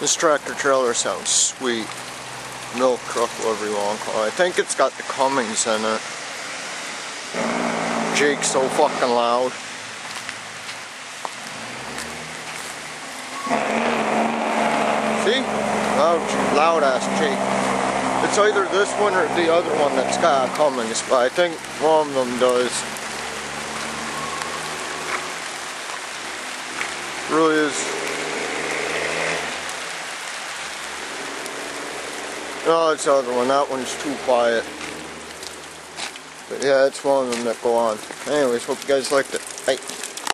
This tractor trailer sounds sweet. Milk truck, whatever you want to call it. I think it's got the Cummins in it. Jake's so fucking loud. See? Loud, loud ass Jake. It's either this one or the other one that's got a Cummins, but I think one of them does. Really is No, it's the other one. That one's too quiet. But yeah, it's one of them that go on. Anyways, hope you guys liked it. Bye.